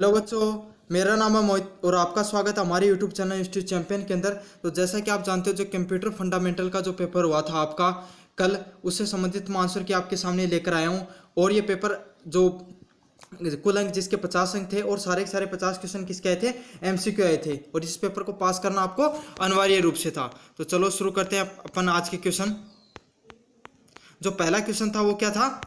Hello बच्चों, मेरा नाम है मोहित और आपका स्वागत है हमारे यूट्यूब चैनल इंस्टीट्यूट चैंपियन के अंदर। तो जैसा कि आप जानते हो, जो कंप्यूटर फंडामेंटल का जो पेपर हुआ था आपका, कल उससे संबंधित मैं आंसर की आपके सामने लेकर आया हूँ। और ये पेपर जो कुल अंक जिसके पचास अंक थे और सारे के सारे पचास क्वेश्चन किसके आए थे? एमसीक्यू आए थे। और इस पेपर को पास करना आपको अनिवार्य रूप से था। तो चलो शुरू करते हैं अपन आज के क्वेश्चन जो पहला क्वेश्चन था वो क्या था?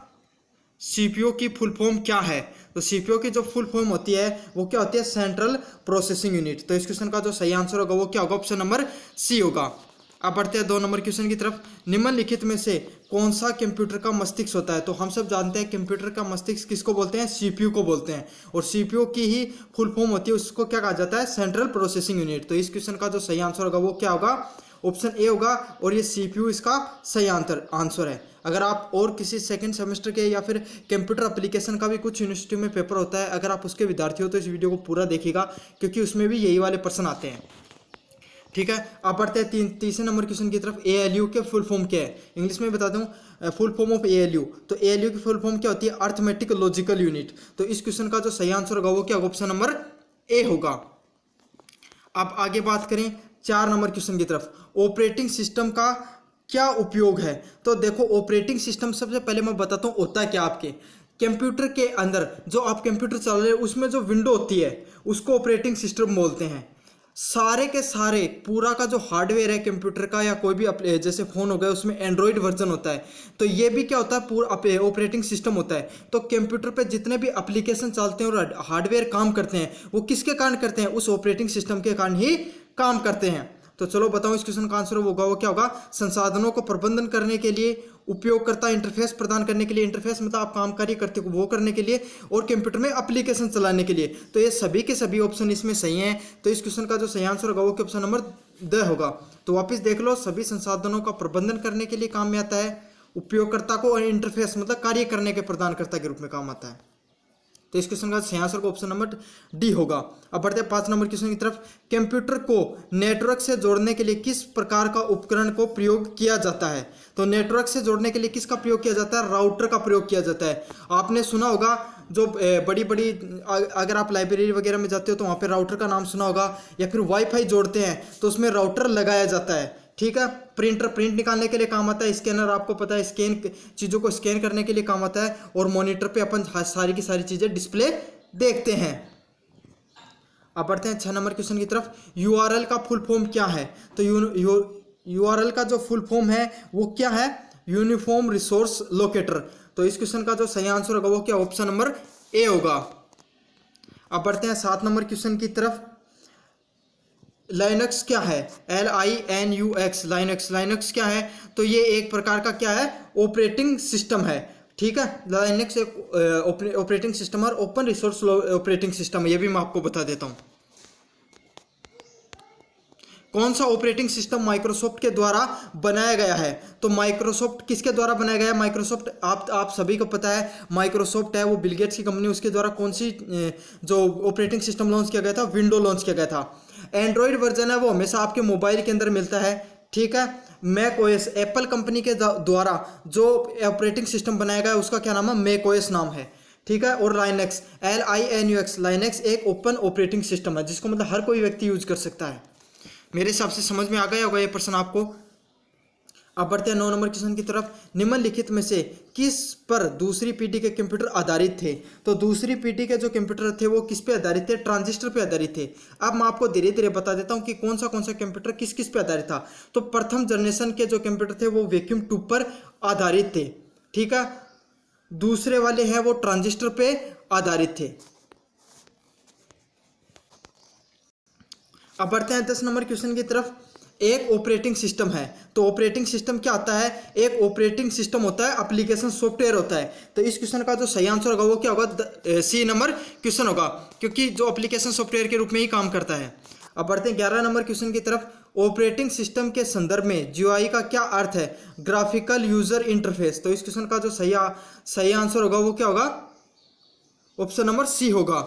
सीपीयू की फुल फॉर्म क्या है? तो सीपीयू की जो फुल फॉर्म होती है, वो क्या होती है? सेंट्रल प्रोसेसिंग यूनिट तो इस क्वेश्चन का जो सही आंसर होगा, वो क्या होगा? ऑप्शन नंबर सी होगा. अब बढ़ते हैं दो नंबर क्वेश्चन की तरफ़. निम्नलिखित में से कौन सा कंप्यूटर का मस्तिष्क होता है? तो हम सब जानते हैं कंप्यूटर का मस्तिष्क किसको बोलते हैं? सीपीयू को बोलते हैं. और सीपीयू की ही फुल फॉर्म होती है, उसको क्या कहा जाता है? सेंट्रल प्रोसेसिंग यूनिट तो इस क्वेश्चन का जो सही आंसर होगा, वो क्या होगा? ऑप्शन ए होगा और ये सीपीयू इसका सही आंसर आंसर है। अगर आप और किसी सेकंड सेमेस्टर के या फिर कंप्यूटर एप्लीकेशन का भी कुछ यूनिवर्सिटी में पेपर होता है, अगर आप उसके विद्यार्थी हो तो इस वीडियो को पूरा देखिएगा, क्योंकि उसमें भी यही वाले प्रश्न आते हैं। ठीक है आप पढ़ते हैं तीन, तीसरे नंबर क्वेश्चन की तरफ़। ए एल यू के फुल फॉर्म क्या है? इंग्लिश में बता दूँ full form of A L U तो ए एल यू की फुल फॉर्म क्या होती है? अर्थमेटिक लॉजिकल यूनिट तो इस क्वेश्चन का जो सही आंसर होगा वो क्या ऑप्शन नंबर ए होगा। अब आगे बात करें चार नंबर क्वेश्चन की तरफ़। ऑपरेटिंग सिस्टम का क्या उपयोग है? तो देखो, ऑपरेटिंग सिस्टम सबसे पहले मैं बताता हूँ, होता है क्या आपके? कंप्यूटर के अंदर जो आप कंप्यूटर चला रहे उसमें जो विंडो होती है, उसको ऑपरेटिंग सिस्टम बोलते हैं। सारे के सारे, पूरा का जो हार्डवेयर है कंप्यूटर का या कोई भी जैसे फ़ोन हो गया, उसमें एंड्रॉयड वर्जन होता है। तो ये भी क्या होता है, पूरा ऑपरेटिंग सिस्टम होता है। तो कंप्यूटर पे जितने भी एप्लीकेशन चलते हैं और हार्डवेयर काम करते हैं, वो किसके कारण करते हैं? उस ऑपरेटिंग सिस्टम के कारण ही काम करते हैं। तो चलो बताओ इस क्वेश्चन का आंसर होगा, वो क्या होगा? संसाधनों को प्रबंधन करने के लिए, उपयोगकर्ता इंटरफेस प्रदान करने के लिए इंटरफेस मतलब आप काम कार्य करते हो, वो करने के लिए, और कंप्यूटर में एप्लीकेशन चलाने के लिए। तो ये सभी के सभी ऑप्शन इसमें सही हैं। तो इस क्वेश्चन का जो सही आंसर होगा, वो ऑप्शन नंबर द होगा? तो वापस देख लो, सभी संसाधनों का प्रबंधन करने के लिए काम में आता है, उपयोगकर्ता को और इंटरफेस मतलब कार्य करने के प्रदानकर्ता के रूप में काम आता है। तो इस क्वेश्चन का सही आंसर का ऑप्शन नंबर डी होगा। अब बढ़ते हैं पाँच नंबर क्वेश्चन की तरफ़। कंप्यूटर को नेटवर्क से जोड़ने के लिए किस प्रकार का उपकरण को प्रयोग किया जाता है? तो नेटवर्क से जोड़ने के लिए किसका प्रयोग किया जाता है? राउटर का प्रयोग किया जाता है। आपने सुना होगा, जो बड़ी बड़ी अगर आप लाइब्रेरी वगैरह में जाते हो तो वहाँ पर राउटर का नाम सुना होगा, या फिर वाईफाई जोड़ते हैं तो उसमें राउटर लगाया जाता है। ठीक है? प्रिंटर प्रिंट निकालने के लिए काम आता है, स्कैनर आपको पता है, स्कैन चीज़ों को स्कैन करने के लिए काम आता है और मॉनिटर पे अपन सारी की सारी चीज़ें डिस्प्ले देखते हैं। अब बढ़ते हैं छह नंबर क्वेश्चन की तरफ़। यूआरएल का फुल फॉर्म क्या है? तो यू यू का जो फुल फॉर्म है, वो क्या है? यूनिफॉर्म रिसोर्स लोकेटर तो इस क्वेश्चन का जो सही आंसर होगा, वो क्या? ऑप्शन नंबर ए होगा। अब बढ़ते हैं सात नंबर क्वेश्चन की तरफ़। लाइनक्स क्या है? L I N U X Linux Linux क्या है? तो ये एक प्रकार का क्या है? ऑपरेटिंग सिस्टम है। ठीक है? लाइनक्स एक ऑपरेटिंग सिस्टम और ओपन रिसोर्स ऑपरेटिंग सिस्टम है। ये भी मैं आपको बता देता हूँ। कौन सा ऑपरेटिंग सिस्टम माइक्रोसॉफ्ट के द्वारा बनाया गया है? तो माइक्रोसॉफ्ट किसके द्वारा बनाया गया है? माइक्रोसॉफ्ट आप आप सभी को पता है माइक्रोसॉफ्ट है, वो बिलगेट्स की कंपनी उसके द्वारा कौन सी जो ऑपरेटिंग सिस्टम लॉन्च किया गया था? विंडो लॉन्च किया गया था। एंड्रॉयड वर्जन है, वो हमेशा आपके मोबाइल के अंदर मिलता है। ठीक है? मैक ओएस एप्पल कंपनी के द्वारा जो ऑपरेटिंग सिस्टम बनाया गया उसका क्या नाम है? मैक ओएस नाम है। ठीक है? और Linux L I N U X Linux एक ओपन ऑपरेटिंग सिस्टम है, जिसको मतलब हर कोई व्यक्ति यूज़ कर सकता है। मेरे हिसाब से समझ में आ गया होगा ये प्रश्न आपको। अब बढ़ते हैं नौ नंबर क्वेश्चन की तरफ़। निम्नलिखित में से किस पर दूसरी पीढ़ी के कंप्यूटर आधारित थे? तो दूसरी पीढ़ी के जो कंप्यूटर थे, वो किस पे आधारित थे? ट्रांजिस्टर पे आधारित थे। अब मैं आपको धीरे धीरे बता देता हूँ कि कौन सा कौन सा कंप्यूटर किस किस पे आधारित था। तो प्रथम जनरेशन के जो कंप्यूटर थे, वो वैक्यूम ट्यूब पर आधारित थे। ठीक है? दूसरे वाले हैं, वो ट्रांजिस्टर पे आधारित थे। अब बढ़ते हैं दस नंबर क्वेश्चन की तरफ़। एक ऑपरेटिंग सिस्टम है। तो ऑपरेटिंग सिस्टम क्या आता है? एक ऑपरेटिंग सिस्टम होता है एप्लीकेशन सॉफ्टवेयर होता है। तो इस क्वेश्चन का जो सही आंसर होगा वो क्या होगा? सी नंबर क्वेश्चन होगा। क्योंकि जो एप्लीकेशन सॉफ्टवेयर के रूप में ही काम करता है। अब बढ़ते हैं ग्यारह नंबर क्वेश्चन की तरफ़। ऑपरेटिंग सिस्टम के संदर्भ में जीआई का क्या अर्थ है? ग्राफिकल यूज़र इंटरफेस तो इस क्वेश्चन का जो सही सही आंसर होगा वो क्या होगा? ऑप्शन नंबर सी होगा।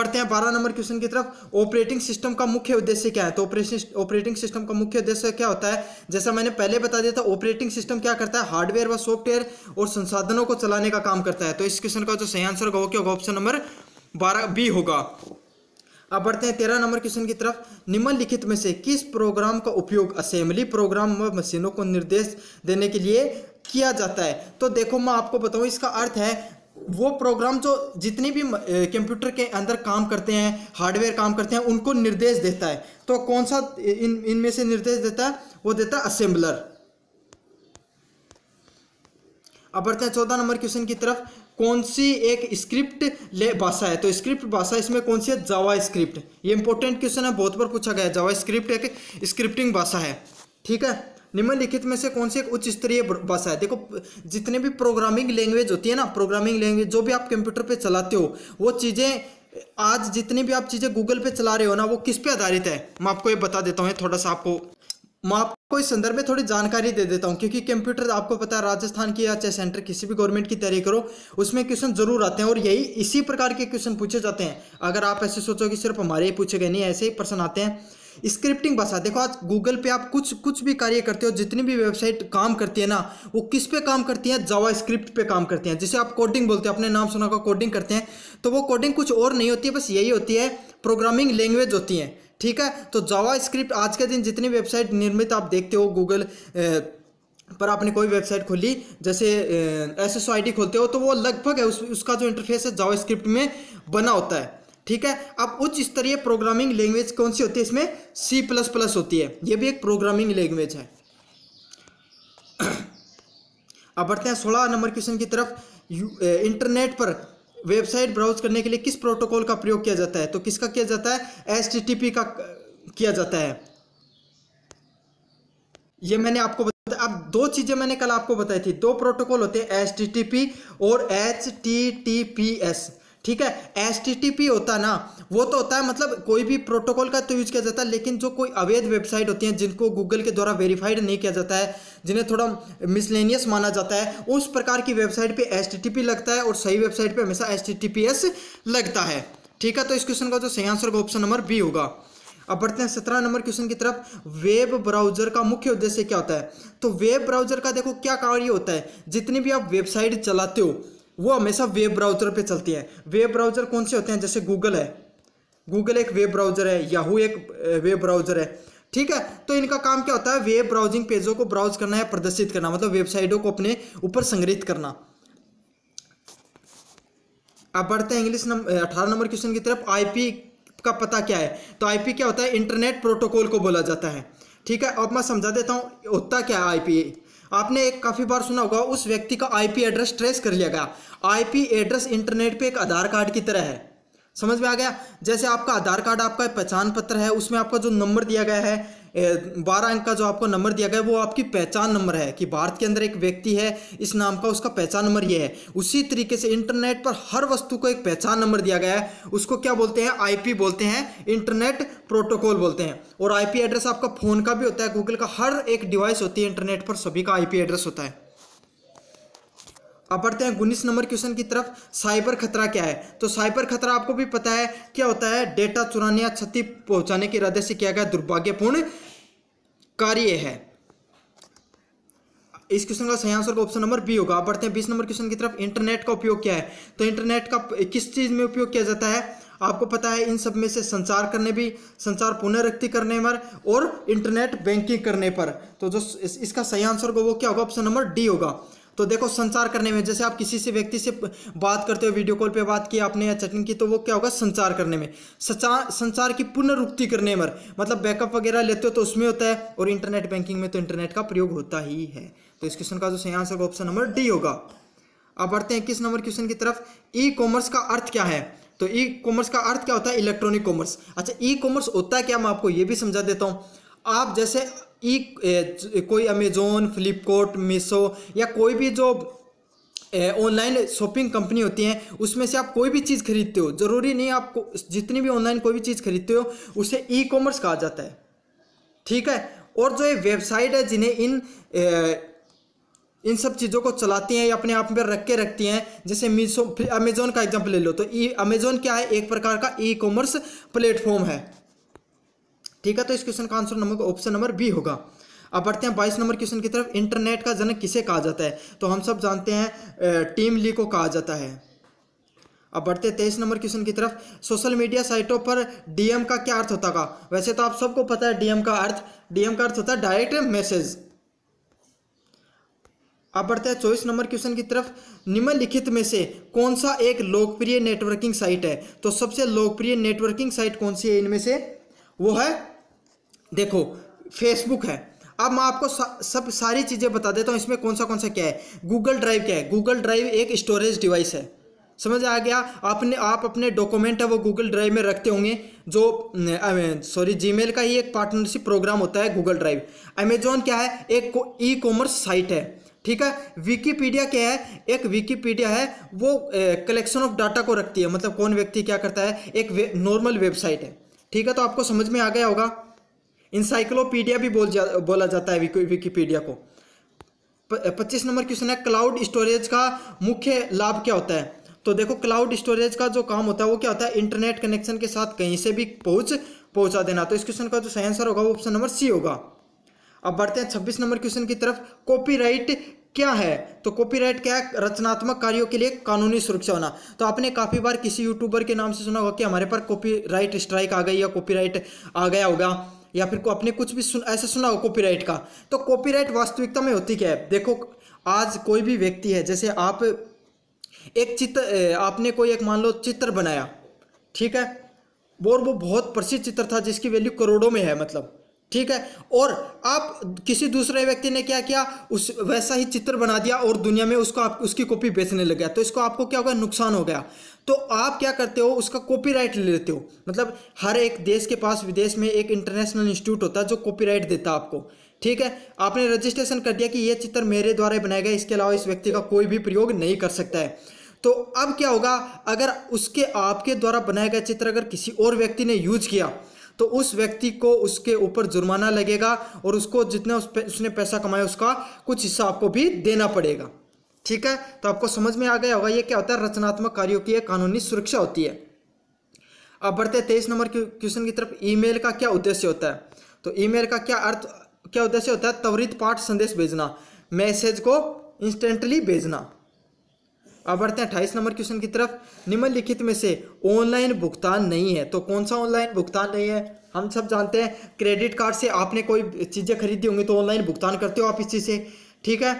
पढ़ते हैं बारह नंबर क्वेश्चन की तरफ़ ऑपरेटिंग सिस्टम का मुख्य उद्देश्य क्या है? तो ऑपरेशन ऑपरेटिंग सिस्टम का मुख्य उद्देश्य क्या होता है? जैसा मैंने पहले बता दिया था ऑपरेटिंग सिस्टम क्या करता है? हार्डवेयर व सॉफ्टवेयर और संसाधनों को चलाने का काम करता है। तो इस क्वेश्चन का जो सही आंसर होगा, वो क्या होगा? ऑप्शन नंबर बारह बी होगा। अब बढ़ते हैं तेरह नंबर क्वेश्चन की तरफ़। निम्नलिखित में से किस प्रोग्राम का उपयोग असेंबली प्रोग्राम व मशीनों को निर्देश देने के लिए किया जाता है? तो देखो, मैं आपको बताऊँ, इसका अर्थ है वो प्रोग्राम जो जितनी भी कंप्यूटर के अंदर काम करते हैं हार्डवेयर काम करते हैं, उनको निर्देश देता है। तो कौन सा इन, इनमें से निर्देश देता है? वो देता है असेंबलर अब बढ़ते हैं चौदह नंबर क्वेश्चन की तरफ़। कौन सी एक स्क्रिप्ट ले, भाषा है? तो स्क्रिप्ट भाषा इसमें कौन सी है? जावा स्क्रिप्ट ये इंपॉर्टेंट क्वेश्चन है, बहुत बार पूछा गया है। जावा स्क्रिप्ट एक स्क्रिप्टिंग भाषा है। ठीक है? निम्नलिखित में से कौन सी एक उच्च स्तरीय भाषा है? देखो, जितने भी प्रोग्रामिंग लैंग्वेज होती है ना प्रोग्रामिंग लैंग्वेज जो भी आप कंप्यूटर पे चलाते हो, वो चीज़ें, आज जितनी भी आप चीज़ें गूगल पे चला रहे हो ना, वो किस पे आधारित है? मैं आपको ये बता देता हूँ थोड़ा सा आपको, मैं आपको इस संदर्भ में थोड़ी जानकारी दे देता हूँ, क्योंकि कंप्यूटर आपको पता है, राजस्थान की या चाहे सेंटर किसी भी गवर्नमेंट की तैयारी करो, उसमें क्वेश्चन ज़रूर आते हैं और यही, इसी प्रकार के क्वेश्चन पूछे जाते हैं। अगर आप ऐसे सोचो कि सिर्फ़ हमारे ही पूछे गए, नहीं, ऐसे ही प्रश्न आते हैं। स्क्रिप्टिंग भाषा देखो आज गूगल पे आप कुछ कुछ भी कार्य करते हो जितनी भी वेबसाइट काम करती है ना वो किस पे काम करती है? जावा स्क्रिप्ट पे काम करती हैं। जिसे आप कोडिंग बोलते हैं अपने नाम सुना का कोडिंग करते हैं तो वो कोडिंग कुछ और नहीं होती है बस यही होती है प्रोग्रामिंग लैंग्वेज होती है। ठीक है? तो जावा स्क्रिप्ट आज के दिन जितनी वेबसाइट निर्मित आप देखते हो गूगल पर आपने कोई वेबसाइट खोली जैसे एस एस खोलते हो तो वो लगभग है उस, उसका जो इंटरफेस है जावा स्क्रिप्ट में बना होता है। ठीक है? अब उच्च स्तरीय प्रोग्रामिंग लैंग्वेज कौन सी होती है? इसमें सी प्लस प्लस होती है। ये भी एक प्रोग्रामिंग लैंग्वेज है। अब बढ़ते हैं सोलह नंबर क्वेश्चन की तरफ़। इंटरनेट पर वेबसाइट ब्राउज करने के लिए किस प्रोटोकॉल का प्रयोग किया जाता है? तो किसका किया जाता है? एच का किया जाता है। ये मैंने आपको बताया अब दो चीज़ें मैंने कल आपको बताई थी। दो प्रोटोकॉल होते हैं एच और एस ठीक है? एस होता ना, वो तो होता है मतलब कोई भी प्रोटोकॉल का तो यूज़ किया जाता है, लेकिन जो कोई अवैध वेबसाइट होती हैं, जिनको गूगल के द्वारा वेरीफाइड नहीं किया जाता है, जिन्हें थोड़ा मिसलेनियस माना जाता है, उस प्रकार की वेबसाइट पे एस लगता है और सही वेबसाइट पे हमेशा एस लगता है। ठीक है? तो इस क्वेश्चन का जो सही आंसर का ऑप्शन नंबर बी होगा। अब बढ़ते हैं सत्रह नंबर क्वेश्चन की तरफ़। वेब ब्राउज़र का मुख्य उद्देश्य क्या होता है? तो वेब ब्राउज़र का देखो क्या कार्य होता है? जितनी भी आप वेबसाइट चलाते हो वो हमेशा वेब ब्राउज़र पे चलती है। वेब ब्राउज़र कौन से होते हैं? जैसे गूगल है। गूगल एक वेब ब्राउज़र है याहू एक वेब ब्राउज़र है। ठीक है? तो इनका काम क्या होता है? वेब ब्राउजिंग पेजों को ब्राउज करना या प्रदर्शित करना मतलब वेबसाइटों को अपने ऊपर संग्रहित करना। अब बढ़ते हैं इंग्लिश नंबर अठारह नंबर क्वेश्चन की तरफ़। आईपी का पता क्या है? तो आईपी क्या होता है? इंटरनेट प्रोटोकॉल को बोला जाता है। ठीक है? अब मैं समझा देता हूँ, होता क्या है आईपी आपने एक काफ़ी बार सुना होगा, उस व्यक्ति का आईपी एड्रेस ट्रेस कर लिया गया। आईपी एड्रेस इंटरनेट पे एक आधार कार्ड की तरह है। समझ में आ गया? जैसे आपका आधार कार्ड आपका पहचान पत्र है, उसमें आपका जो नंबर दिया गया है बारह अंक का जो आपको नंबर दिया गया है, वो आपकी पहचान नंबर है कि भारत के अंदर एक व्यक्ति है, इस नाम का उसका पहचान नंबर ये है। उसी तरीके से इंटरनेट पर हर वस्तु को एक पहचान नंबर दिया गया है। उसको क्या बोलते हैं? आईपी बोलते हैं, इंटरनेट प्रोटोकॉल बोलते हैं। और आईपी एड्रेस आपका फ़ोन का भी होता है गूगल का, हर एक डिवाइस होती है इंटरनेट पर, सभी का आईपी एड्रेस होता है। अब बढ़ते हैं उन्नीस नंबर क्वेश्चन की तरफ़, साइबर खतरा क्या है? तो साइबर खतरा आपको भी पता है, क्या होता है? डेटा चुराने या क्षति पहुँचाने के इरादे से किया गया दुर्भाग्यपूर्ण कार्य है। इस क्वेश्चन का सही आंसर ऑप्शन नंबर बी होगा। बढ़ते हैं बीस नंबर क्वेश्चन की तरफ़, इंटरनेट का उपयोग क्या है? तो इंटरनेट का किस चीज़ में उपयोग किया जाता है? आपको पता है, इन सब में से संचार करने भी, संचार पुनरुक्ति करने पर और इंटरनेट बैंकिंग करने पर। तो जो इसका सही आंसर होगा वो क्या होगा? ऑप्शन नंबर डी होगा। तो देखो, संचार करने में, जैसे आप किसी से, व्यक्ति से बात करते हो, वीडियो कॉल पे बात की आपने या चैटिंग की तो वो क्या होगा? संचार करने में। संचार संचार की पुनरुक्ति करने में मतलब बैकअप वगैरह लेते हो तो उसमें होता है, और इंटरनेट बैंकिंग में तो इंटरनेट का प्रयोग होता ही है। तो इस क्वेश्चन का जो सही आंसर ऑप्शन नंबर डी होगा। अब बढ़ते हैं किस नंबर क्वेश्चन की तरफ़। ई कॉमर्स का अर्थ क्या है? तो ई कॉमर्स का अर्थ क्या होता है? Electronic commerce. अच्छा ई कॉमर्स होता है क्या? मैं आपको ये भी समझा देता हूँ। आप जैसे ई कोई अमेजोन फ्लिपकार्ट मीशो या कोई भी जो ऑनलाइन शॉपिंग कंपनी होती हैं उसमें से आप कोई भी चीज़ खरीदते हो ज़रूरी नहीं आपको जितनी भी ऑनलाइन कोई भी चीज़ खरीदते हो उसे ई कॉमर्स कहा जाता है। ठीक है? और जो ये वेबसाइट है जिन्हें इन ए, इन सब चीज़ों को चलाती हैं या अपने आप में रख के रखती हैं जैसे मीशो अमेजोन का एग्ज़ाम्पल ले लो तो ई अमेजोन क्या है? एक प्रकार का ई कॉमर्स प्लेटफॉर्म है। ठीक है तो इस क्वेश्चन का answer number option number B होगा। अब बढ़ते हैं बाईस नंबर क्वेश्चन की तरफ़। इंटरनेट का जनक किसे कहा जाता है? तो हम सब जानते हैं टीम ली को कहा जाता है। अब बढ़ते तेईस नंबर क्वेश्चन की तरफ़। सोशल मीडिया साइटों पर डीएम का क्या अर्थ होता का? वैसे तो आप सबको पता है डीएम का अर्थ। डीएम का अर्थ होता है डायरेक्ट मैसेज अब बढ़ते हैं चौबीस नंबर क्वेश्चन की तरफ़। निम्नलिखित में से कौन सा एक लोकप्रिय नेटवर्किंग साइट है? तो सबसे लोकप्रिय नेटवर्किंग साइट कौन सी है? इनमें से वो है देखो फेसबुक है। अब मैं आपको सब सारी चीज़ें बता देता हूँ, इसमें कौन सा कौन सा क्या है? गूगल ड्राइव क्या है? गूगल ड्राइव एक स्टोरेज डिवाइस है। समझ आ गया? आपने, आप अपने डॉक्यूमेंट है, वो गूगल ड्राइव में रखते होंगे, जो सॉरी जीमेल का ही एक पार्टनरशिप प्रोग्राम होता है गूगल ड्राइव अमेजोन क्या है? एक ई कॉमर्स साइट है। ठीक है? विकीपीडिया क्या है? एक विकीपीडिया है, वो कलेक्शन ऑफ़ डाटा को रखती है। मतलब कौन व्यक्ति क्या करता है? एक नॉर्मल वेबसाइट है। ठीक है? तो आपको समझ में आ गया होगा। इंसाइक्लोपीडिया भी बोल जा, बोला जाता है विकीपीडिया को। पच्चीस नंबर क्वेश्चन है क्लाउड स्टोरेज का मुख्य लाभ क्या होता है? तो देखो क्लाउड स्टोरेज का जो काम होता है, वो क्या होता है? इंटरनेट कनेक्शन के साथ कहीं से भी पहुँच, पहुँचा देना। तो इस क्वेश्चन का जो सही आंसर होगा, वो ऑप्शन नंबर सी होगा। अब बढ़ते हैं, छब्बीस नंबर क्वेश्चन की तरफ़ कॉपीराइट क्या है? तो कॉपीराइट क्या है? रचनात्मक कार्यों के लिए कानूनी सुरक्षा होना। तो आपने काफ़ी बार किसी यूट्यूबर के नाम से सुना होगा कि हमारे पर कॉपीराइट स्ट्राइक आ गई या कॉपीराइट आ गया होगा। या फिर को अपने कुछ भी सुन, ऐसा सुना हो कॉपीराइट का तो कॉपीराइट वास्तविकता में होती क्या है? देखो, आज कोई भी व्यक्ति है, जैसे आप एक चित्र आपने कोई एक मान लो चित्र बनाया, ठीक है? और वो बहुत प्रसिद्ध चित्र था जिसकी वैल्यू करोड़ों में है मतलब। ठीक है? और आप किसी दूसरे व्यक्ति ने क्या किया? उस, वैसा ही चित्र बना दिया और दुनिया में उसको आप, उसकी कॉपी बेचने लग गया। तो इसको आपको क्या होगा? नुकसान हो गया। तो आप क्या करते हो? उसका कॉपीराइट ले लेते हो। मतलब हर एक देश के पास, विदेश में एक इंटरनेशनल इंस्टीट्यूट होता है जो कॉपीराइट देता है आपको। ठीक है? आपने रजिस्ट्रेशन कर दिया कि यह चित्र मेरे द्वारा बनाया गया इसके अलावा इस व्यक्ति का कोई भी प्रयोग नहीं कर सकता है। तो अब क्या होगा? अगर उसके, आपके द्वारा बनाया गया चित्र अगर किसी और व्यक्ति ने यूज़ किया तो उस व्यक्ति को उसके ऊपर जुर्माना लगेगा और उसको जितना उस पे, उसने पैसा कमाया उसका कुछ हिस्सा आपको भी देना पड़ेगा। ठीक है? तो आपको समझ में आ गया होगा ये क्या होता है? रचनात्मक कार्यों की कानूनी सुरक्षा होती है। अब बढ़ते तेईस नंबर क्वेश्चन की तरफ़ ईमेल का क्या उद्देश्य होता है? तो ईमेल का क्या अर्थ क्या उद्देश्य होता है? त्वरित पाठ संदेश भेजना। मैसेज को इंस्टेंटली भेजना। अब बढ़ते हैं अट्ठाईस नंबर क्वेश्चन की तरफ़। निम्नलिखित में से ऑनलाइन भुगतान नहीं है तो कौन सा ऑनलाइन भुगतान नहीं है? हम सब जानते हैं, क्रेडिट कार्ड से आपने कोई चीज़ें खरीदी होंगी तो ऑनलाइन भुगतान करते हो आप इस चीज़ से, ठीक है?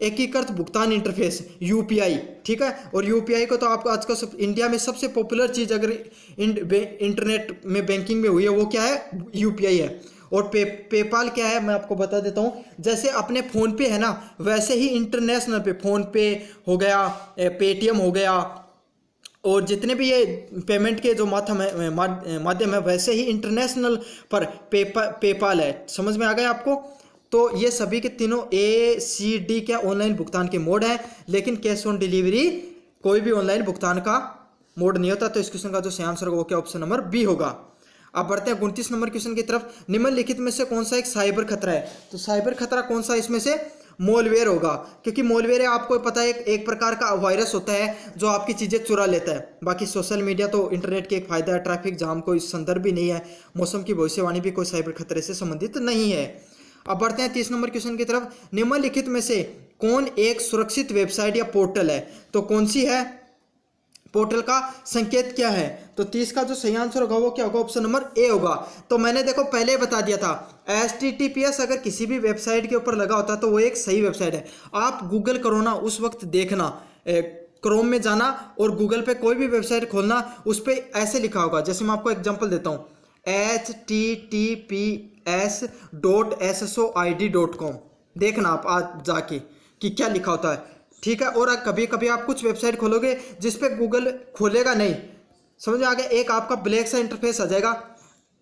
एकीकृत भुगतान इंटरफेस यूपीआई ठीक है? और यूपीआई को तो आपको आजकल सब इंडिया में सबसे पॉपुलर चीज़ अगर इंटरनेट में बैंकिंग में हुई है, वो क्या है? यूपीआई है। और पे पेपाल क्या है, मैं आपको बता देता हूँ। जैसे अपने फ़ोन पे है ना, वैसे ही इंटरनेशनल पे, फ़ोन पे हो गया पेटीएम हो गया, और जितने भी ये पेमेंट के जो माध्यम है माध्यम है, वैसे ही इंटरनेशनल पर पेपा पेपाल है। समझ में आ गया आपको? तो ये सभी के तीनों ए सी डी क्या ऑनलाइन भुगतान के मोड हैं, लेकिन कैश ऑन डिलीवरी कोई भी ऑनलाइन भुगतान का मोड नहीं होता तो इस क्वेश्चन का जो सही आंसर होगा वो क्या ऑप्शन नंबर बी होगा? अब बढ़ते हैं उनतीस नंबर क्वेश्चन की तरफ़ निम्नलिखित में से कौन सा एक साइबर खतरा है? तो साइबर खतरा कौन सा इसमें से मोलवेयर होगा क्योंकि मोलवेयर आपको पता है एक, एक प्रकार का वायरस होता है जो आपकी चीज़ें चुरा लेता है। बाकी सोशल मीडिया तो इंटरनेट के एक फ़ायदा है ट्रैफ़िक जाम कोई संदर्भ भी नहीं है मौसम की भविष्यवाणी भी कोई साइबर खतरे से संबंधित नहीं है। अब बढ़ते हैं तीस नंबर क्वेश्चन की तरफ़ निम्नलिखित में से कौन एक सुरक्षित वेबसाइट या पोर्टल है? तो कौन सी है? पोर्टल का संकेत क्या है? तो तीस का जो सही आंसर होगा वो क्या होगा? ऑप्शन नंबर ए होगा। तो मैंने देखो, पहले बता दिया था एस अगर किसी भी वेबसाइट के ऊपर लगा होता तो वो एक सही वेबसाइट है। आप गूगल करो ना, उस वक्त देखना क्रोम में जाना और गूगल पे कोई भी वेबसाइट खोलना, उस पर ऐसे लिखा होगा। जैसे मैं आपको एग्ज़ाम्पल देता हूँ, H T T P S dot S S O I D dot com. देखना आप आज जाके कि क्या लिखा होता है। ठीक है? और कभी कभी आप कुछ वेबसाइट खोलोगे जिस पे गूगल खोलेगा नहीं। समझ में आ गया? एक आपका ब्लैक सा इंटरफेस आ जाएगा।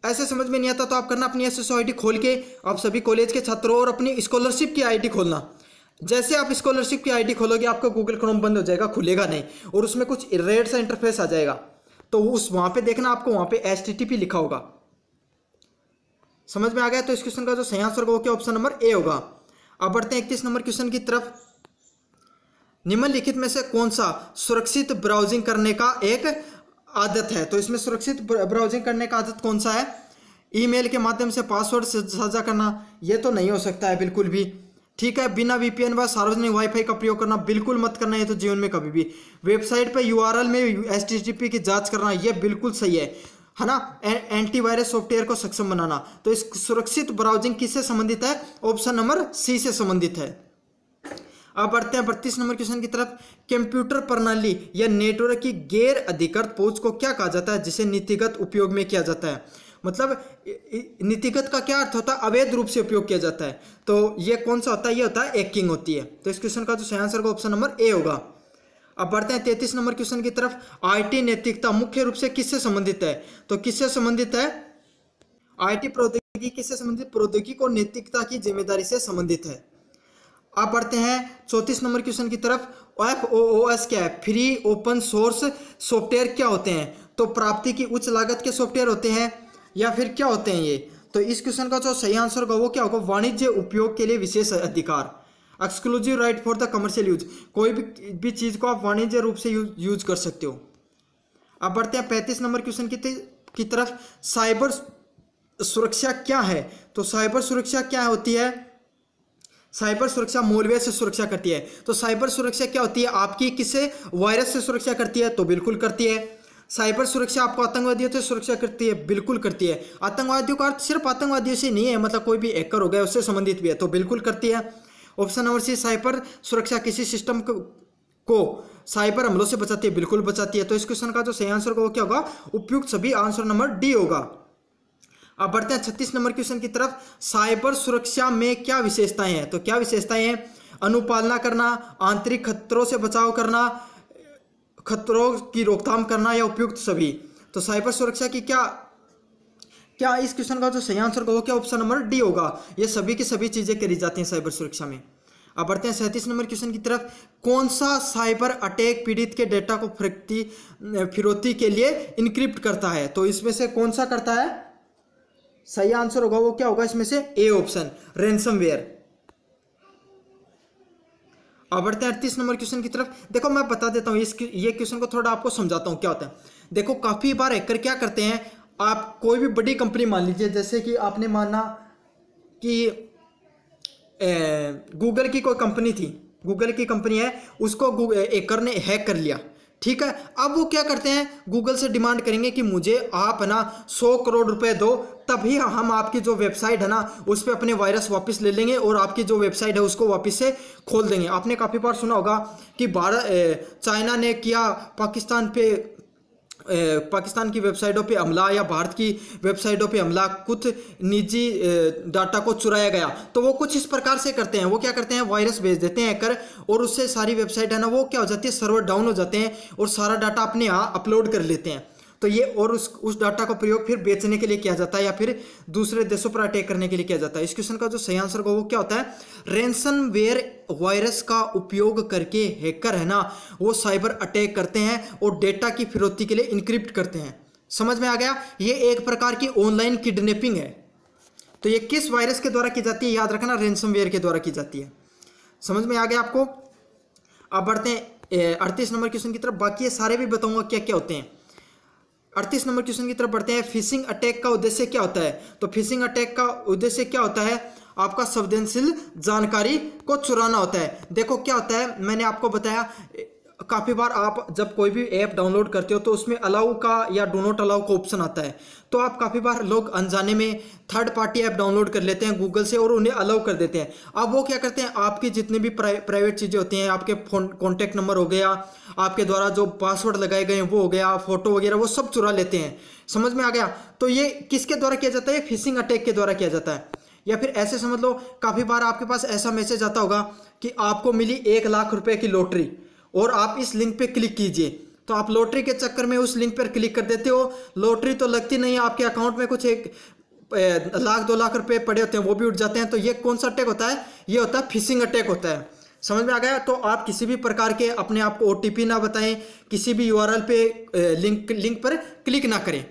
ऐसे समझ में नहीं आता तो आप करना अपनी एस एस खोल के आप सभी कॉलेज के छात्रों और अपनी स्कॉलरशिप की आईडी खोलना। जैसे आप स्कॉलरशिप की आईडी खोलोगे, आपका गूगल क्रोम बंद हो जाएगा, खुलेगा नहीं और उसमें कुछ रेड सा इंटरफेस आ जाएगा। तो उस, वहाँ पे देखना आपको, वहाँ पे एस लिखा होगा। समझ में आ गया? तो इस क्वेश्चन का जो सही आंसर होगा ऑप्शन नंबर ए होगा। अब बढ़ते हैं इकतीस नंबर क्वेश्चन की तरफ़। निम्नलिखित में से कौन सा सुरक्षित ब्राउजिंग करने का एक आदत है? तो इसमें सुरक्षित ब्राउजिंग करने का आदत कौन सा है? ईमेल के माध्यम से पासवर्ड साझा करना यह तो नहीं हो सकता है बिल्कुल भी। ठीक है, बिना वीपीएन व सार्वजनिक वाईफाई का प्रयोग करना बिल्कुल मत करना है तो जीवन में कभी भी। वेबसाइट पर यूआरएल में एस की जाँच करना यह बिल्कुल सही है। है ना? एंटीवायरस सॉफ्टवेयर को सक्षम बनाना। तो इस सुरक्षित ब्राउजिंग किससे संबंधित है? ऑप्शन नंबर सी से संबंधित है। अब बढ़ते हैं बत्तीस नंबर क्वेश्चन की तरफ़। कंप्यूटर प्रणाली या नेटवर्क की गैर अधिकृत पहुँच को क्या कहा जाता है, जिसे नीतिगत उपयोग में किया जाता है? मतलब नीतिगत का क्या अर्थ होता है? अवैध रूप से उपयोग किया जाता है। तो ये कौन सा होता है? ये होता है एक्किंग होती है। तो इस क्वेश्चन का जो सही आंसर का ऑप्शन नंबर ए होगा। अब बढ़ते हैं तैतीस नंबर क्वेश्चन की तरफ़। आईटी नैतिकता मुख्य रूप से किससे संबंधित है? तो किससे संबंधित है? आईटी प्रौद्योगिकी किससे संबंधित? प्रौद्योगिकी और नैतिकता की ज़िम्मेदारी से संबंधित है। अब बढ़ते हैं चौतीस नंबर क्वेश्चन की तरफ़ एफ़ ओ ओ एस क्या है? फ्री ओपन सोर्स सॉफ्टवेयर क्या होते हैं? तो प्राप्ति की उच्च लागत के सॉफ्टवेयर होते हैं या फिर क्या होते हैं ये? तो इस क्वेश्चन का जो सही आंसर होगा वो क्या होगा? वाणिज्य उपयोग के लिए विशेष अधिकार। Exclusive right for the commercial use कोई भी भी चीज़ को आप वाणिज्य रूप से यूज़ यूज़ कर सकते हो। अब बढ़ते हैं पैंतीस नंबर क्वेश्चन की की तरफ़, साइबर सुरक्षा क्या है? तो साइबर सुरक्षा क्या होती है? साइबर सुरक्षा मूलवेयर से सुरक्षा करती है। तो साइबर सुरक्षा क्या होती है? आपकी किसे? वायरस से सुरक्षा करती है तो बिल्कुल करती है। साइबर सुरक्षा आपको आतंकवादियों से सुरक्षा करती है, बिल्कुल करती है। आतंकवादियों का अर्थ सिर्फ़ आतंकवादियों से नहीं है मतलब कोई भी हैकर हो गया, उससे संबंधित भी है तो बिल्कुल करती है। ऑप्शन नंबर सी, साइबर सुरक्षा किसी सिस्टम को साइबर हमलों से बचाती है, बिल्कुल बचाती है। तो इस क्वेश्चन का जो सही आंसर होगा, वो क्या होगा? उपयुक्त सभी आंसर नंबर डी होगा। अब बढ़ते हैं छत्तीस नंबर क्वेश्चन की तरफ़। साइबर सुरक्षा में क्या विशेषताएँ हैं? तो क्या विशेषताएँ हैं? अनुपालना करना, आंतरिक खतरों से बचाव करना, खतरों की रोकथाम करना या उपयुक्त सभी। तो साइबर सुरक्षा की क्या क्या इस क्वेश्चन का जो सही आंसर होगा क्या ऑप्शन नंबर डी होगा? ये सभी की सभी चीज़ें करी जाती हैं साइबर सुरक्षा में। अब बढ़ते हैं सैंतीस नंबर क्वेश्चन की तरफ़। कौन सा साइबर अटैक पीड़ित के डेटा को फिरती, फिरौती के लिए इनक्रिप्ट करता है? तो इसमें से कौन सा करता है? सही आंसर होगा वो क्या होगा इसमें से? ए ऑप्शन रेंसमवेयर अब बढ़ते हैं अड़तीस नंबर क्वेश्चन की तरफ़। देखो, मैं बता देता हूँ, इस ये क्वेश्चन को थोड़ा आपको समझाता हूँ, क्या होता है। देखो, काफ़ी बार हैकर क्या करते हैं, आप कोई भी बड़ी कंपनी मान लीजिए, जैसे कि आपने माना कि गूगल की कोई कंपनी थी गूगल की कंपनी है, उसको एकर ने हैक कर लिया। ठीक है? अब वो क्या करते हैं? गूगल से डिमांड करेंगे कि मुझे आप ना, सौ करोड़ रुपए दो, तभी हम आपकी जो वेबसाइट है ना, उस पर अपने वायरस वापस ले लेंगे और आपकी जो वेबसाइट है, उसको वापस से खोल देंगे। आपने काफ़ी बार सुना होगा कि भारत चाइना ने किया, पाकिस्तान पे पाकिस्तान की वेबसाइटों पे हमला या भारत की वेबसाइटों पे हमला, कुछ निजी डाटा को चुराया गया। तो वो कुछ इस प्रकार से करते हैं। वो क्या करते हैं? वायरस भेज देते हैं कर और उससे सारी वेबसाइट है ना, वो क्या हो जाती है? सर्वर डाउन हो जाते हैं और सारा डाटा अपने यहाँ अपलोड कर लेते हैं। तो ये और उस उस डाटा का प्रयोग फिर बेचने के लिए किया जाता है या फिर दूसरे देशों पर अटैक करने के लिए किया जाता है। इस क्वेश्चन का जो सही आंसर होगा वो क्या होता है? रेंसन वेयर वायरस का उपयोग करके हैकर है ना, वो साइबर अटैक करते हैं और डेटा की फिरौती के लिए इनक्रिप्ट करते हैं। समझ में आ गया? ये एक प्रकार की ऑनलाइन किडनेपिंग है। तो ये किस वायरस के द्वारा की जाती है? याद रखना रेंसमवेयर के द्वारा की जाती है। समझ में आ गया आपको? अब बढ़ते हैं अड़तीस नंबर क्वेश्चन की तरफ़। बाकी ये सारे भी बताऊँगा क्या क्या होते हैं। अड़तीस नंबर क्वेश्चन की तरफ़ बढ़ते हैं। फिशिंग अटैक का उद्देश्य क्या होता है? तो फिशिंग अटैक का उद्देश्य क्या होता है? आपका संवेदनशील जानकारी को चुराना होता है। देखो क्या होता है? मैंने आपको बताया काफ़ी बार आप जब कोई भी ऐप डाउनलोड करते हो तो उसमें अलाउ का या डो नॉट अलाउ का ऑप्शन आता है। तो आप काफ़ी बार लोग अनजाने में थर्ड पार्टी ऐप डाउनलोड कर लेते हैं गूगल से और उन्हें अलाउ कर देते हैं। अब वो क्या करते हैं? आपके जितने भी प्राइवेट चीज़ें होती हैं, आपके फ़ोन कॉन्टैक्ट नंबर हो गया, आपके द्वारा जो पासवर्ड लगाए गए हैं वो हो गया फ़ोटो वगैरह वो सब चुरा लेते हैं। समझ में आ गया? तो ये किसके द्वारा किया जाता है? फिशिंग अटैक के द्वारा किया जाता है। या फिर ऐसे समझ लो, काफ़ी बार आपके पास ऐसा मैसेज आता होगा कि आपको मिली एक लाख रुपए की लॉटरी और आप इस लिंक पे क्लिक कीजिए। तो आप लॉटरी के चक्कर में उस लिंक पर क्लिक कर देते हो। लॉटरी तो लगती नहीं है, आपके अकाउंट में कुछ एक लाख, दो लाख रुपए पड़े होते हैं, वो भी उठ जाते हैं। तो ये कौन सा अटैक होता है? ये होता है फिशिंग अटैक होता है। समझ में आ गया? तो आप किसी भी प्रकार के अपने आप को ओ ना बताएँ, किसी भी यूआरएल पे लिंक लिंक पर क्लिक ना करें।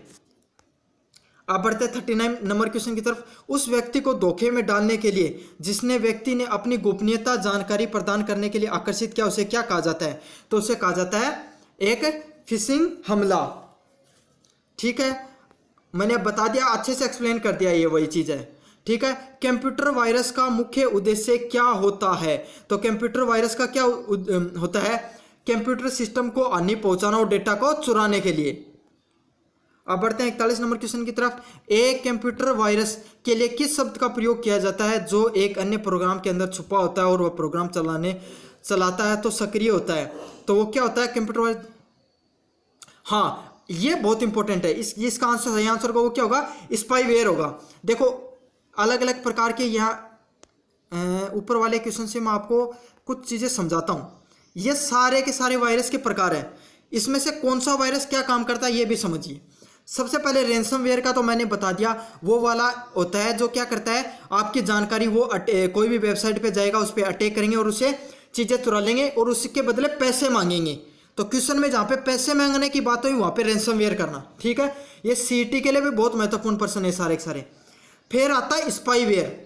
अब बढ़ते थर्टी नाइन नंबर क्वेश्चन की तरफ़, उस व्यक्ति को धोखे में डालने के लिए, जिसने व्यक्ति ने अपनी गोपनीयता जानकारी प्रदान करने के लिए आकर्षित किया, उसे क्या कहा जाता है? तो उसे कहा जाता है, एक फिशिंग हमला। ठीक है? मैंने बता दिया, अच्छे से एक्सप्लेन कर दिया ये वही चीज़ है। ठीक है? कंप्यूटर वायरस का मुख्य उद्देश्य क्या होता है? तो कंप्यूटर वायरस का क्या होता है? कंप्यूटर सिस्टम को हानि पहुंचाना और डेटा को चुराने के लिए। अब बढ़ते हैं इकतालीस नंबर क्वेश्चन की तरफ़। एक कंप्यूटर वायरस के लिए किस शब्द का प्रयोग किया जाता है? जो एक अन्य प्रोग्राम के अंदर छुपा होता है और वह प्रोग्राम चलाने, चलाता है तो सक्रिय होता है। तो वो क्या होता है? कंप्यूटर वायरस हाँ ये बहुत इंपॉर्टेंट है। इस, इसका आंसर सही आंसर को वो क्या होगा? स्पाईवेयर होगा। देखो अलग अलग प्रकार के यहाँ ऊपर वाले क्वेश्चन से मैं आपको कुछ चीज़ें समझाता हूँ। ये सारे के सारे वायरस के प्रकार हैं। इसमें से कौन सा वायरस क्या काम करता है, ये भी समझिए। सबसे पहले रेंसमवेयर का तो मैंने बता दिया। वो वाला होता है जो क्या करता है, आपकी जानकारी वो कोई भी वेबसाइट पे जाएगा, उस पर अटैक करेंगे और उसे चीज़ें चुरा लेंगे और उसके बदले पैसे मांगेंगे। तो क्वेश्चन में जहाँ पे पैसे मांगने की बात हुई, वहाँ पे रेंसमवेयर करना, ठीक है? ये सी के लिए भी बहुत महत्वपूर्ण पर्सन है सारे सारे। फिर आता है स्पाईवेयर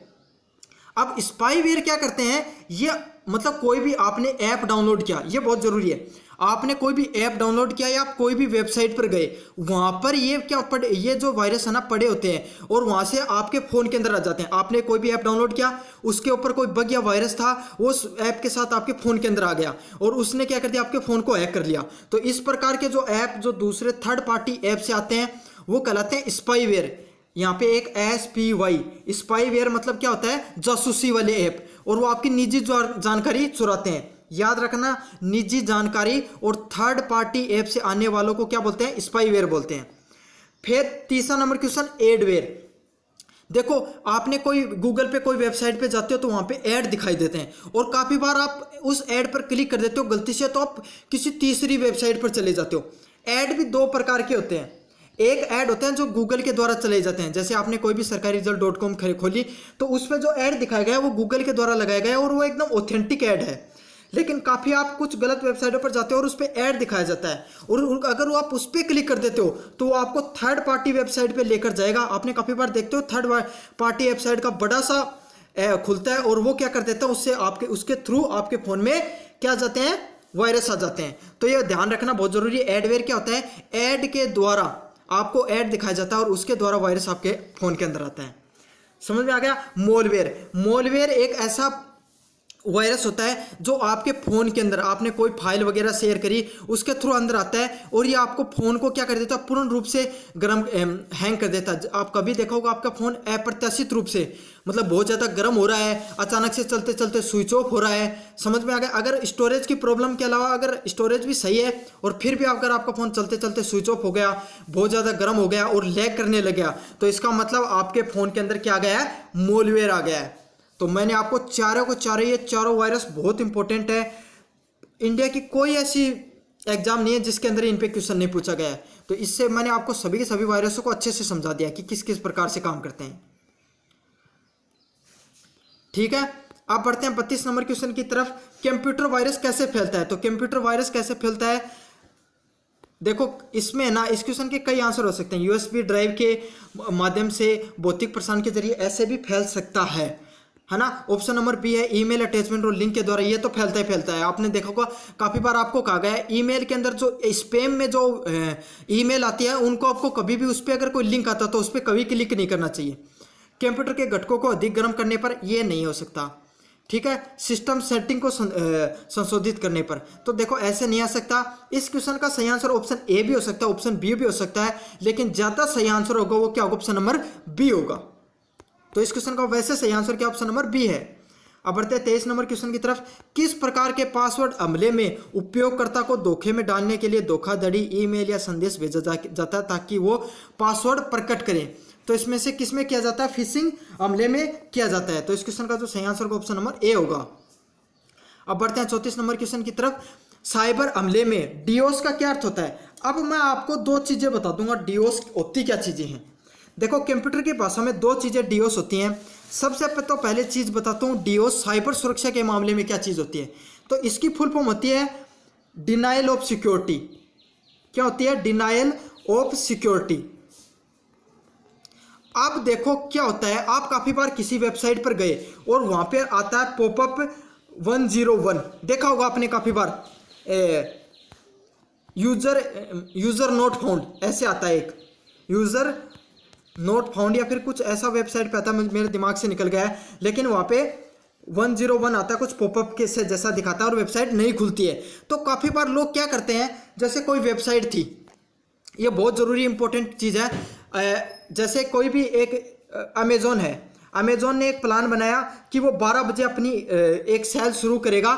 अब स्पाईवेयर क्या करते हैं, ये मतलब कोई भी आपने ऐप डाउनलोड किया, ये बहुत ज़रूरी है। आपने कोई भी ऐप डाउनलोड किया या आप कोई भी वेबसाइट पर गए, वहाँ पर ये क्या पड़े, ये जो वायरस है ना, पड़े होते हैं और वहाँ से आपके फ़ोन के अंदर आ जाते हैं। आपने कोई भी ऐप डाउनलोड किया, उसके ऊपर कोई बग या वायरस था, वो उस ऐप के साथ आपके फ़ोन के अंदर आ गया और उसने क्या कर दिया, आपके फ़ोन को हैक कर लिया। तो इस प्रकार के जो ऐप, जो दूसरे थर्ड पार्टी ऐप से आते हैं, वो कहलाते हैं स्पाईवेयर यहाँ पे एक एस पी वाई स्पाईवेयर मतलब क्या होता है? जासूसी वाले ऐप। और वो आपकी निजी जानकारी चुराते हैं। याद रखना, निजी जानकारी और थर्ड पार्टी ऐप से आने वालों को क्या बोलते हैं? स्पाईवेयर बोलते हैं। फिर तीसरा नंबर क्वेश्चन एडवेयर देखो, आपने कोई गूगल पे कोई वेबसाइट पे जाते हो तो वहाँ पे ऐड दिखाई देते हैं। और काफ़ी बार आप उस ऐड पर क्लिक कर देते हो, गलती से तो आप किसी तीसरी वेबसाइट पर चले जाते हो। ऐड भी दो प्रकार के होते हैं। एक ऐड होते हैं जो गूगल के द्वारा चले जाते हैं। जैसे आपने कोई भी सरकारी रिज़ल्ट डॉट कॉम खोली तो उस पर जो ऐड दिखाया गया है, वो गूगल के द्वारा लगाया गया है और वो एकदम ऑथेंटिक ऐड है। लेकिन काफ़ी आप कुछ गलत वेबसाइटों पर जाते हो और उस पर ऐड दिखाया जाता है। और अगर वो आप उस पर क्लिक कर देते हो तो वो आपको थर्ड पार्टी वेबसाइट पर लेकर जाएगा। आपने काफ़ी बार देखते हो थर्ड पार्टी वेबसाइट का बड़ा सा खुलता है और वो क्या कर देता है, उससे आपके उसके थ्रू आपके फ़ोन में क्या जाते हैं वायरस आ जाते हैं। तो ये ध्यान रखना बहुत ज़रूरी है। एडवेयर क्या होता है? एड के द्वारा आपको ऐड दिखाया जाता है और उसके द्वारा वायरस आपके फ़ोन के अंदर आता है। समझ में आ गया? मोलवेयर। मोलवेयर एक ऐसा वायरस होता है जो आपके फ़ोन के अंदर, आपने कोई फ़ाइल वगैरह शेयर करी, उसके थ्रू अंदर आता है और ये आपको फ़ोन को क्या कर देता है? पूर्ण रूप से गर्म हैंग कर देता है। आप कभी देखा होगा आपका फ़ोन अप्रत्याशित रूप से मतलब बहुत ज़्यादा गर्म हो रहा है, अचानक से चलते चलते स्विच ऑफ़ हो रहा है। समझ में आ गया? अगर स्टोरेज की प्रॉब्लम के अलावा अगर स्टोरेज भी सही है और फिर भी अगर आपका फ़ोन चलते चलते स्विच ऑफ़ हो गया, बहुत ज़्यादा गर्म हो गया और लैग करने लग गया तो इसका मतलब आपके फ़ोन के अंदर क्या आ गया है? मोलवेयर आ गया है। तो मैंने आपको चारों को चारों, ये चारों वायरस बहुत इंपॉर्टेंट है। इंडिया की कोई ऐसी एग्ज़ाम नहीं है जिसके अंदर इन पे क्वेश्चन नहीं पूछा गया है। तो इससे मैंने आपको सभी के सभी वायरसों को अच्छे से समझा दिया कि किस किस प्रकार से काम करते हैं। ठीक है? अब बढ़ते हैं बत्तीस नंबर क्वेश्चन की तरफ़। कंप्यूटर वायरस कैसे फैलता है? तो कंप्यूटर वायरस कैसे फैलता है? देखो, इसमें ना, इस क्वेश्चन के कई आंसर हो सकते हैं। यूएसबी ड्राइव के माध्यम से, भौतिक प्रसारण के ज़रिए ऐसे भी फैल सकता है। है ना? ऑप्शन नंबर बी है ईमेल अटैचमेंट और लिंक के द्वारा। ये तो फैलता ही फैलता है। आपने देखा होगा, काफ़ी बार आपको कहा गया है ईमेल के अंदर जो स्पेम में जो ईमेल आती है, उनको आपको कभी भी उस पर अगर कोई लिंक आता तो उस पर कभी क्लिक नहीं करना चाहिए। कंप्यूटर के घटकों को अधिक गर्म करने पर यह नहीं हो सकता। ठीक है? सिस्टम सेटिंग को संशोधित करने पर। तो देखो, ऐसे नहीं आ सकता। इस क्वेश्चन का सही आंसर ऑप्शन ए भी हो सकता है ऑप्शन बी भी हो सकता है, लेकिन ज़्यादा सही आंसर होगा वो क्या होगा? ऑप्शन नंबर बी होगा। तो इस क्वेश्चन का वैसे सही आंसर क्या ऑप्शन नंबर बी है। अब बढ़ते हैं तेईस नंबर क्वेश्चन की तरफ़। किस प्रकार के पासवर्ड अमले में उपयोगकर्ता को धोखे में डालने के लिए धोखाधड़ी ईमेल या संदेश भेजा जाता है ताकि वो पासवर्ड प्रकट करें? तो इसमें से किसमें किया जाता है? फिशिंग अमले में किया जाता है। तो इस क्वेश्चन का जो सही आंसर का ऑप्शन नंबर ए होगा। अब बढ़ते हैं चौतीस नंबर क्वेश्चन की तरफ़। साइबर अमले में डीओस का क्या अर्थ होता है? अब मैं आपको दो चीज़ें बता दूँगा। डीओस होती क्या चीज़ें हैं? देखो कंप्यूटर की भाषा में दो चीज़ें डीओस होती हैं। सबसे तो पहले चीज़ बताता हूँ डीओस साइबर सुरक्षा के मामले में क्या चीज़ होती है। तो इसकी फुल फॉर्म होती है डिनाइल ऑफ़ सिक्योरिटी। क्या होती है? Denial of security. अब देखो क्या होता है आप काफ़ी बार किसी वेबसाइट पर गए और वहाँ पे आता है पॉपअप वन ज़ीरो वन। देखा होगा आपने काफ़ी बार a, user user not found ऐसे आता है एक। यूज़र नोट फाउंड या फिर कुछ ऐसा वेबसाइट पे आता मेरे दिमाग से निकल गया है, लेकिन वहाँ पे वन ज़ीरो वन आता है, कुछ पॉपअप के से जैसा दिखाता है और वेबसाइट नहीं खुलती है। तो काफ़ी बार लोग क्या करते हैं, जैसे कोई वेबसाइट थी, ये बहुत ज़रूरी इंपॉर्टेंट चीज़ है जैसे कोई भी एक अमेज़ोन है अमेज़ोन ने एक प्लान बनाया कि वो 12 बजे अपनी एक सेल शुरू करेगा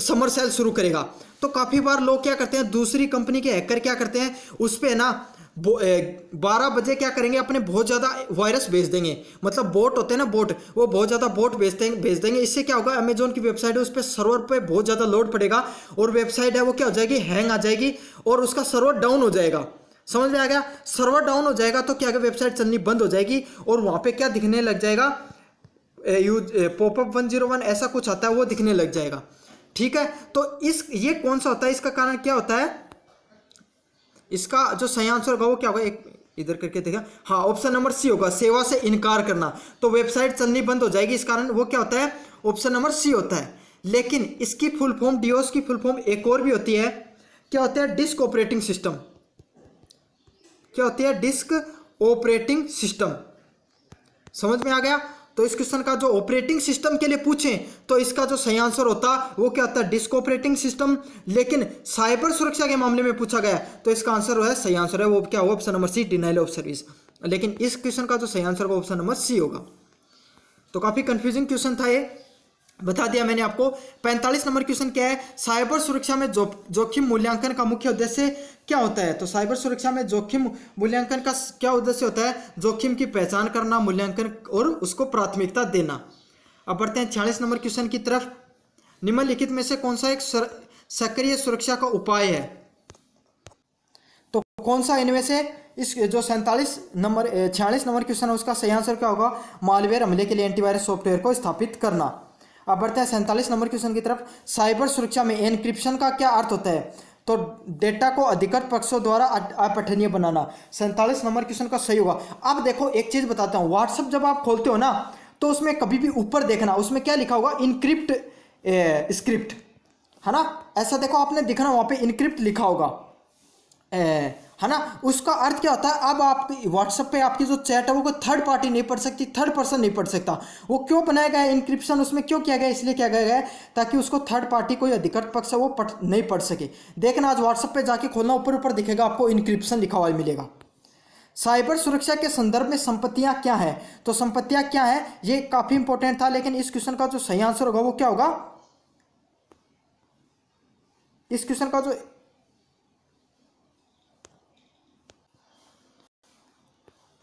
समर सेल शुरू करेगा। तो काफ़ी बार लोग क्या करते हैं, दूसरी कंपनी के हैकर क्या करते हैं, उस पर ना बारह बजे क्या करेंगे? अपने बहुत ज़्यादा वायरस भेज देंगे। मतलब बोट होते हैं ना बोट वो बहुत ज़्यादा बोट भेजते भेज देंगे। इससे क्या होगा? अमेजोन की वेबसाइट है, उस पर सर्वर पे बहुत ज़्यादा लोड पड़ेगा और वेबसाइट है, वो क्या हो जाएगी? हैंग आ जाएगी और उसका सर्वर डाउन हो जाएगा। समझ में आ गया? सर्वर डाउन हो जाएगा तो क्या वेबसाइट चलनी बंद हो जाएगी और वहाँ पर क्या दिखने लग जाएगा? Use popup one zero one ऐसा कुछ आता है, वो दिखने लग जाएगा। ठीक है? तो इस, ये कौन सा होता है? इसका कारण क्या होता है? इसका जो सही आंसर होगा वो क्या होगा? एक इधर करके देखा हाँ ऑप्शन नंबर सी होगा। सेवा से इनकार करना। तो वेबसाइट चलनी बंद हो जाएगी। इस कारण वो क्या होता है? ऑप्शन नंबर सी होता है। लेकिन इसकी फुल फॉर्म डीओस की फुल फॉर्म एक और भी होती है। क्या होता है? डिस्क ऑपरेटिंग सिस्टम क्या होती है? डिस्क ऑपरेटिंग सिस्टम समझ में आ गया? तो इस क्वेश्चन का जो ऑपरेटिंग सिस्टम के लिए पूछें तो इसका जो सही आंसर होता है वो क्या होता है डिस्क ऑपरेटिंग सिस्टम लेकिन साइबर सुरक्षा के मामले में पूछा गया तो इसका आंसर है सही आंसर है, वो क्या होगा option number C denial of service लेकिन इस क्वेश्चन का जो सही आंसर होगा ऑप्शन नंबर सी होगा। तो काफ़ी कंफ्यूजिंग क्वेश्चन था ये। बता दिया मैंने आपको। 45 नंबर क्वेश्चन क्या है? साइबर सुरक्षा में जोखिम मूल्यांकन का मुख्य उद्देश्य क्या होता है? तो साइबर सुरक्षा में जोखिम मूल्यांकन का क्या उद्देश्य होता है? जोखिम की पहचान करना, मूल्यांकन और उसको प्राथमिकता देना। अब बढ़ते हैं छियालीस नंबर क्वेश्चन की तरफ़। निम्नलिखित में से कौन सा एक सक्रिय सुरक्षा का उपाय है? तो कौन सा इनमें से इस जो सैंतालीस नंबर, छियालीस नंबर क्वेश्चन है, उसका सही आंसर क्या होगा? मालवेयर हमले के लिए एंटीवायरस सॉफ्टवेयर को स्थापित करना। अब बढ़ते हैं सैंतालीस नंबर क्वेश्चन की तरफ़। साइबर सुरक्षा में एनक्रिप्शन का क्या अर्थ होता है? तो डेटा को अधिकृत पक्षों द्वारा अपठनीय बनाना। सैंतालीस नंबर क्वेश्चन का सही होगा। अब देखो एक चीज़ बताता हूँ। व्हाट्सअप जब आप खोलते हो ना तो उसमें कभी भी ऊपर देखना उसमें क्या लिखा होगा? Encrypt script. है ना? ऐसा देखो आपने दिखना वहाँ पे इनक्रिप्ट लिखा होगा। ए, है ना? उसका अर्थ क्या होता है? अब आप व्हाट्सएप पे आपकी जो चैट है, वो कोई थर्ड पार्टी नहीं पढ़ सकती थर्ड पर्सन नहीं पढ़ सकता। वो क्यों बनाया गया है? इंक्रिप्शन उसमें क्यों किया गया इसलिए किया गया है ताकि उसको थर्ड पार्टी कोई अधिकृत पक्ष है, वो पढ़, नहीं पढ़ सके। देखना, आज व्हाट्सएप पे जाके खोलना, ऊपर ऊपर दिखेगा, आपको इंक्रिप्शन लिखा हुआ मिलेगा। साइबर सुरक्षा के संदर्भ में संपत्तियाँ क्या है? तो संपत्तियाँ क्या है? ये काफ़ी इंपॉर्टेंट था, लेकिन इस क्वेश्चन का जो सही आंसर होगा, वो क्या होगा? इस क्वेश्चन का जो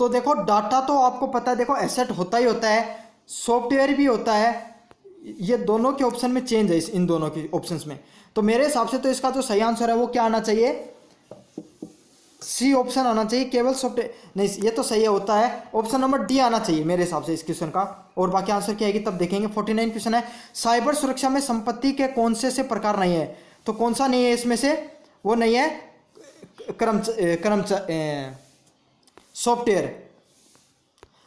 तो देखो डाटा तो आपको पता है, देखो एसेट होता ही होता है सॉफ्टवेयर भी होता है, ये दोनों के ऑप्शन में चेंज है इस, इन दोनों के ऑप्शन में। तो मेरे हिसाब से तो इसका जो सही आंसर है, वो क्या आना चाहिए? सी ऑप्शन आना चाहिए, केवल सॉफ्टवेयर नहीं, ये तो सही होता है। ऑप्शन नंबर डी आना चाहिए मेरे हिसाब से इस क्वेश्चन का। और बाकी आंसर क्या आएगी, तब देखेंगे। फोर्टी नाइन क्वेश्चन है। साइबर सुरक्षा में संपत्ति के कौन से से प्रकार नहीं है? तो कौन सा नहीं है इसमें से? वो नहीं है कर्म कर्म सॉफ्टवेयर।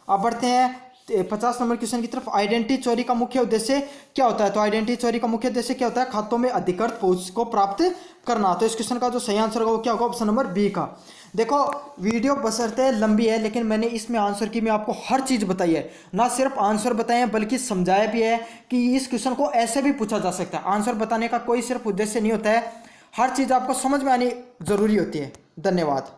अब बढ़ते हैं पचास नंबर क्वेश्चन की तरफ़। आइडेंटिटी चोरी का मुख्य उद्देश्य क्या होता है? तो आइडेंटिटी चोरी का मुख्य उद्देश्य क्या होता है? खातों में अधिकृत पहुँच को प्राप्त करना। तो इस क्वेश्चन का जो सही आंसर होगा वो क्या होगा? ऑप्शन नंबर बी का। देखो, वीडियो बसरते लंबी है, लेकिन मैंने इसमें आंसर की, मैं आपको हर चीज़ बताई है। ना सिर्फ़ आंसर बताए हैं, बल्कि समझाया भी है कि इस क्वेश्चन को ऐसे भी पूछा जा सकता है। आंसर बताने का कोई सिर्फ़ उद्देश्य नहीं होता है। हर चीज़ आपको समझ में आनी ज़रूरी होती है। धन्यवाद।